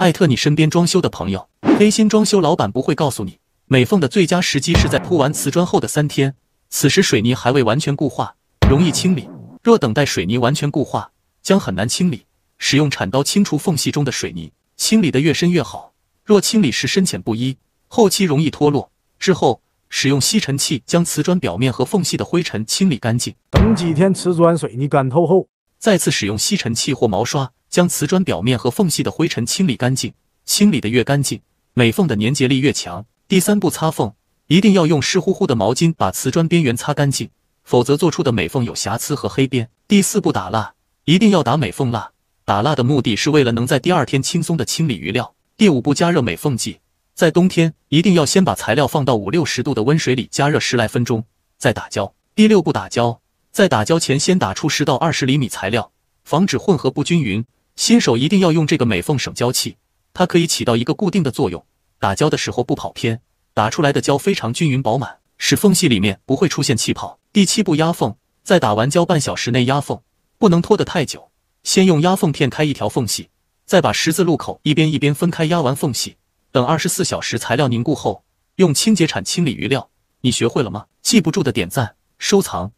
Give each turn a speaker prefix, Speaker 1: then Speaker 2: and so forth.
Speaker 1: 艾特你身边装修的朋友，黑心装修老板不会告诉你，美缝的最佳时机是在铺完瓷砖后的三天，此时水泥还未完全固化，容易清理。若等待水泥完全固化，将很难清理。使用铲刀清除缝隙中的水泥，清理的越深越好。若清理时深浅不一，后期容易脱落。之后使用吸尘器将瓷砖表面和缝隙的灰尘清理干净。
Speaker 2: 等几天瓷砖水泥干透后，
Speaker 1: 再次使用吸尘器或毛刷将瓷砖表面和缝隙的灰尘清理干净。清理的越干净，美缝的粘结力越强。第三步擦缝，一定要用湿乎乎的毛巾把瓷砖边缘擦干净，否则做出的美缝有瑕疵和黑边。第四步打蜡，一定要打美缝蜡。打蜡的目的是为了能在第二天轻松的清理余料。第五步加热美缝剂，在冬天一定要先把材料放到五六十度的温水里加热十来分钟，再打胶。第六步打胶，在打胶前先打出十到二十厘米材料，防止混合不均匀。新手一定要用这个美缝省胶器，它可以起到一个固定的作用，打胶的时候不跑偏，打出来的胶非常均匀饱满，使缝隙里面不会出现气泡。第七步压缝，在打完胶半小时内压缝，不能拖得太久。先用压缝片开一条缝隙，再把十字路口一边一边分开压完缝隙。等二十四小时材料凝固后，用清洁铲清理余料。你学会了吗？记不住的点赞收藏。